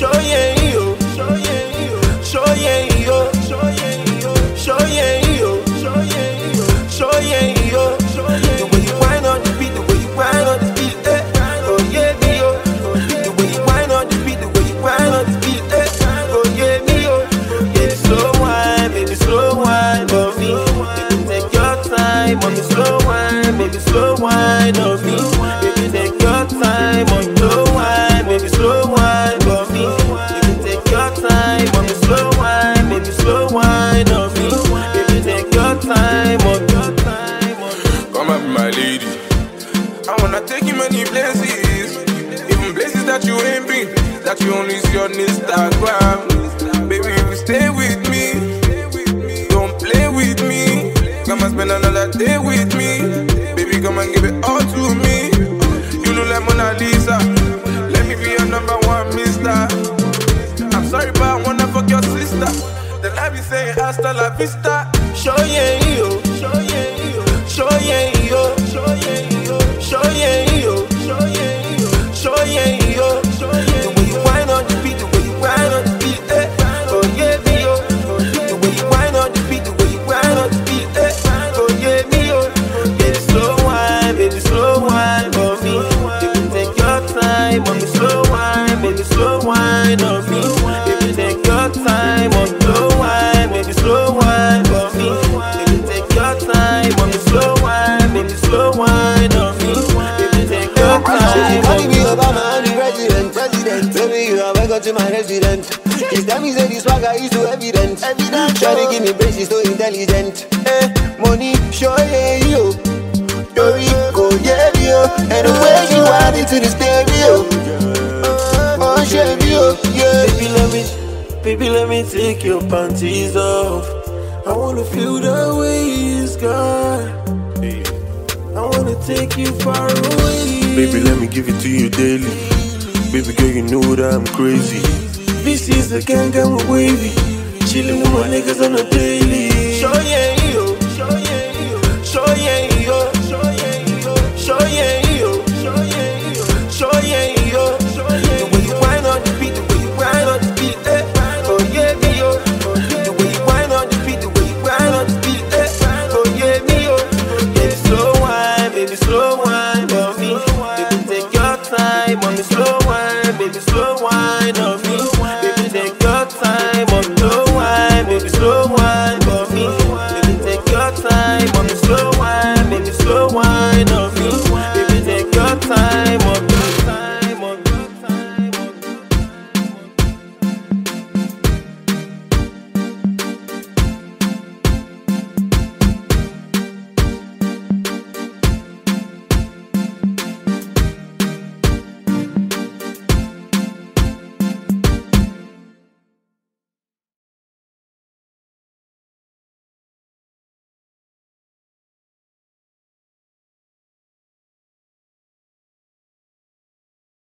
show yeah yo, show yeah yo, show yeah yo, show yo, show yo, show yo, show yeah yo, show yeah The way you whine on the beat, the way you whine on the beat, eh? Oh yeah me yo, the way you whine on the beat, the way you whine on the beat, eh? Oh yeah me yo, baby slow wine, baby slow wine for me, take your time, mommy slow wine, baby slow wine on many places, even places that you ain't been, that you only see on Instagram. Baby, if you stay with me, don't play with me. Come and spend another day with me. Baby, come and give it all to me. You look like Mona Lisa. Let me be your number one mister. I'm sorry, but I wanna fuck your sister. Then I be saying hasta la vista. Show yeah wine on me, baby take your time, mommy slow wine, baby slow wine for me, baby take your time, mommy slow wine, baby slow wine on me, baby take your time, mommy. me Obama, the president, president. Baby, you are welcome to my resident. His me say this swagger is too evident. Evident. Try to give me brains, she's so intelligent. Eh, money, show yeah yo. Yori, go yeah yo. And the way you add it to the stereo. Baby, let me take your panties off. I wanna feel the way it's gone. I wanna take you far away. Baby, let me give it to you daily. Baby girl, you know that I'm crazy. This is the gang gang with wavy. Chillin' with my niggas on a daily. Show yeah yo, show yeah yo, show yeah yo, show yeah yo, show yeah